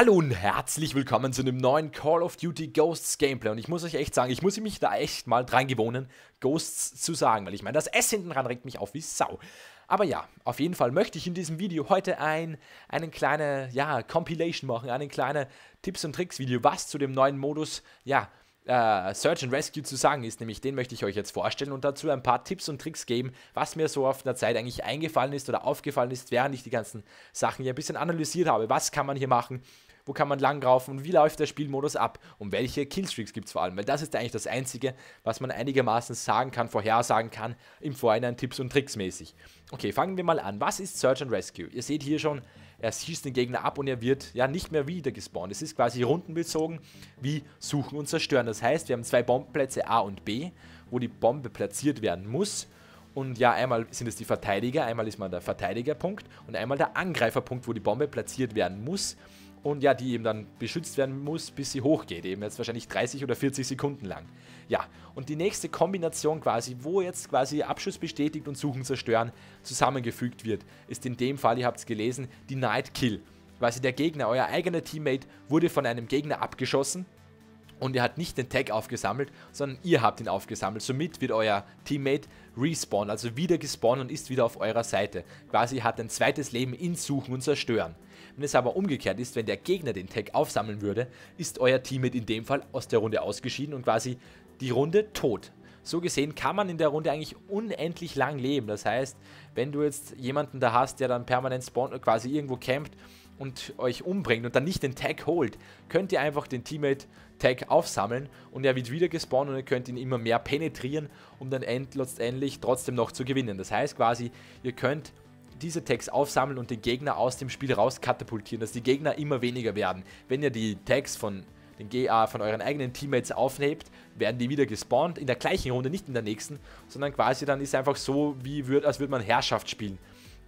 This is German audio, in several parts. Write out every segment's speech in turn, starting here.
Hallo und herzlich willkommen zu einem neuen Call of Duty Ghosts Gameplay. Und ich muss euch echt sagen, ich muss mich da echt mal dran gewohnen, Ghosts zu sagen, weil ich meine, das S hinten dran regt mich auf wie Sau. Aber ja, auf jeden Fall möchte ich in diesem Video heute ein, einen kleine, ja, Compilation machen, einen kleinen Tipps und Tricks Video, was zu dem neuen Modus, ja, äh, Search and Rescue zu sagen ist, nämlich den möchte ich euch jetzt vorstellen und dazu ein paar Tipps und Tricks geben, was mir so auf der Zeit eigentlich eingefallen ist oder aufgefallen ist, während ich die ganzen Sachen hier ein bisschen analysiert habe. Was kann man hier machen? Wo kann man langlaufen und wie läuft der Spielmodus ab? Und welche Killstreaks gibt es vor allem? Weil das ist eigentlich das Einzige, was man einigermaßen sagen kann, vorhersagen kann, im Vorhinein Tipps und Tricks mäßig. Okay, fangen wir mal an. Was ist Search and Rescue? Ihr seht hier schon, er schießt den Gegner ab und er wird ja nicht mehr wieder gespawnt. Es ist quasi rundenbezogen wie Suchen und Zerstören. Das heißt, wir haben zwei Bombenplätze A und B, wo die Bombe platziert werden muss. Und ja, einmal sind es die Verteidiger, einmal ist man der Verteidigerpunkt und einmal der Angreiferpunkt, wo die Bombe platziert werden muss und ja, die eben dann beschützt werden muss, bis sie hochgeht, eben jetzt wahrscheinlich 30 oder 40 Sekunden lang. Ja, und die nächste Kombination quasi, wo jetzt quasi Abschuss bestätigt und Suchen zerstören zusammengefügt wird, ist in dem Fall, ihr habt es gelesen, die Night Kill. Quasi der Gegner, euer eigener Teammate, wurde von einem Gegner abgeschossen und er hat nicht den Tag aufgesammelt, sondern ihr habt ihn aufgesammelt. Somit wird euer Teammate respawn, also wieder gespawnt und ist wieder auf eurer Seite. Quasi hat ein zweites Leben in Suchen und Zerstören. Wenn es aber umgekehrt ist, wenn der Gegner den Tag aufsammeln würde, ist euer Teammate in dem Fall aus der Runde ausgeschieden und quasi die Runde tot. So gesehen kann man in der Runde eigentlich unendlich lang leben. Das heißt, wenn du jetzt jemanden da hast, der dann permanent spawnt quasi irgendwo campt und euch umbringt und dann nicht den Tag holt, könnt ihr einfach den Teammate Tag aufsammeln und er wird wieder gespawnt und ihr könnt ihn immer mehr penetrieren, um dann letztendlich trotzdem noch zu gewinnen. Das heißt quasi, ihr könnt diese Tags aufsammeln und den Gegner aus dem Spiel raus katapultieren, dass die Gegner immer weniger werden. Wenn ihr die Tags von den GA von euren eigenen Teammates aufnehmt, werden die wieder gespawnt, in der gleichen Runde, nicht in der nächsten, sondern quasi dann ist einfach so, wie würd, als würde man Herrschaft spielen.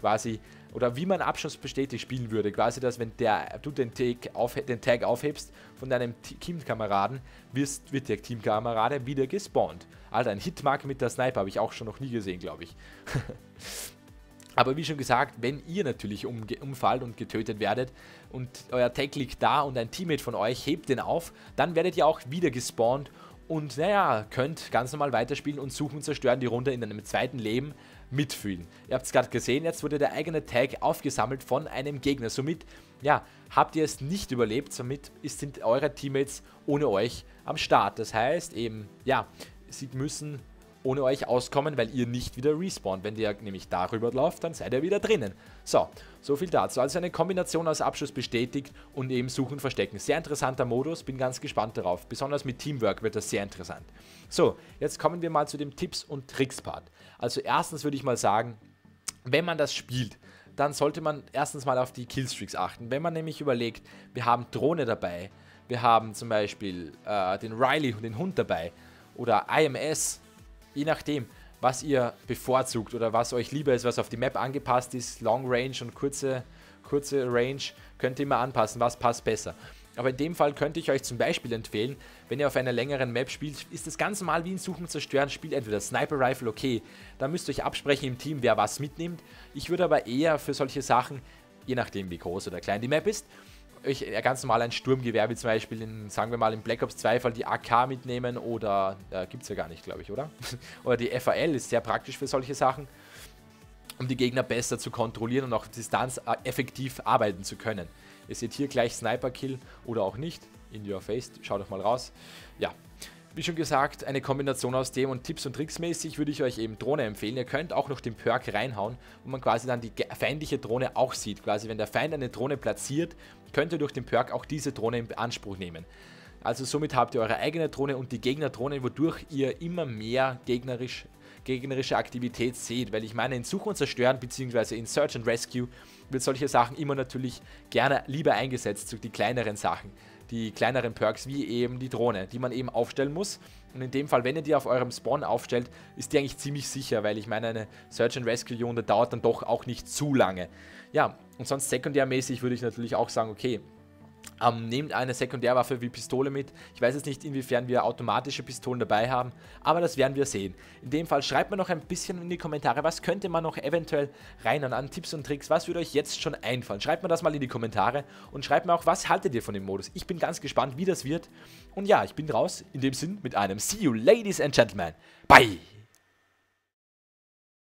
Quasi, oder wie man Abschluss bestätigt spielen würde. Quasi, dass wenn der, du den Tag, auf, den Tag aufhebst von deinem Teamkameraden, wirst, wird der Teamkamerade wieder gespawnt. Alter, ein Hitmark mit der Sniper habe ich auch schon noch nie gesehen, glaube ich. Aber wie schon gesagt, wenn ihr natürlich um, umfallt und getötet werdet und euer Tag liegt da und ein Teammate von euch hebt den auf, dann werdet ihr auch wieder gespawnt und naja, könnt ganz normal weiterspielen und suchen und zerstören die Runde in einem zweiten Leben mitfühlen. Ihr habt es gerade gesehen, jetzt wurde der eigene Tag aufgesammelt von einem Gegner. Somit, ja, habt ihr es nicht überlebt, somit sind eure Teammates ohne euch am Start. Das heißt eben, ja, sie müssen ohne euch auskommen, weil ihr nicht wieder respawnt. Wenn ihr nämlich darüber läuft, dann seid ihr wieder drinnen. So, so viel dazu. Also eine Kombination aus Abschluss bestätigt und eben Suchen und Verstecken. Sehr interessanter Modus, bin ganz gespannt darauf. Besonders mit Teamwork wird das sehr interessant. So, jetzt kommen wir mal zu dem Tipps- und Tricks-Part. Also erstens würde ich mal sagen, wenn man das spielt, dann sollte man erstens mal auf die Killstreaks achten. Wenn man nämlich überlegt, wir haben Drohne dabei, wir haben zum Beispiel äh, den Riley und den Hund dabei oder IMS je nachdem, was ihr bevorzugt oder was euch lieber ist, was auf die Map angepasst ist, Long Range und kurze, kurze Range, könnt ihr immer anpassen, was passt besser. Aber in dem Fall könnte ich euch zum Beispiel empfehlen, wenn ihr auf einer längeren Map spielt, ist das ganz normal wie in Suchen Zerstören, spielt entweder Sniper Rifle, okay, da müsst ihr euch absprechen im Team, wer was mitnimmt. Ich würde aber eher für solche Sachen, je nachdem wie groß oder klein die Map ist, euch ganz normal ein Sturmgewehr, wie zum Beispiel in, sagen wir mal, im Black Ops 2 Fall die AK mitnehmen oder, äh, gibt es ja gar nicht, glaube ich, oder? oder die FAL ist sehr praktisch für solche Sachen, um die Gegner besser zu kontrollieren und auch Distanz äh, effektiv arbeiten zu können. Ihr seht hier gleich Sniper Kill oder auch nicht, in your face, schaut doch mal raus. Ja, wie schon gesagt, eine Kombination aus dem und Tipps und Tricks mäßig würde ich euch eben Drohne empfehlen. Ihr könnt auch noch den Perk reinhauen, wo man quasi dann die feindliche Drohne auch sieht. Quasi wenn der Feind eine Drohne platziert, könnt ihr durch den Perk auch diese Drohne in Anspruch nehmen. Also somit habt ihr eure eigene Drohne und die Gegnerdrohne, wodurch ihr immer mehr gegnerisch, gegnerische Aktivität seht. Weil ich meine, in Such und Zerstören bzw. in Search and Rescue wird solche Sachen immer natürlich gerne lieber eingesetzt, so die kleineren Sachen die kleineren Perks, wie eben die Drohne, die man eben aufstellen muss. Und in dem Fall, wenn ihr die auf eurem Spawn aufstellt, ist die eigentlich ziemlich sicher, weil ich meine, eine Search and Rescue Runde dauert dann doch auch nicht zu lange. Ja, und sonst sekundärmäßig würde ich natürlich auch sagen, okay, Ähm, nehmt eine Sekundärwaffe wie Pistole mit. Ich weiß jetzt nicht, inwiefern wir automatische Pistolen dabei haben, aber das werden wir sehen. In dem Fall schreibt mir noch ein bisschen in die Kommentare, was könnte man noch eventuell rein an Tipps und Tricks, was würde euch jetzt schon einfallen? Schreibt mir das mal in die Kommentare und schreibt mir auch, was haltet ihr von dem Modus? Ich bin ganz gespannt, wie das wird. Und ja, ich bin raus, in dem Sinn, mit einem See you, Ladies and Gentlemen. Bye!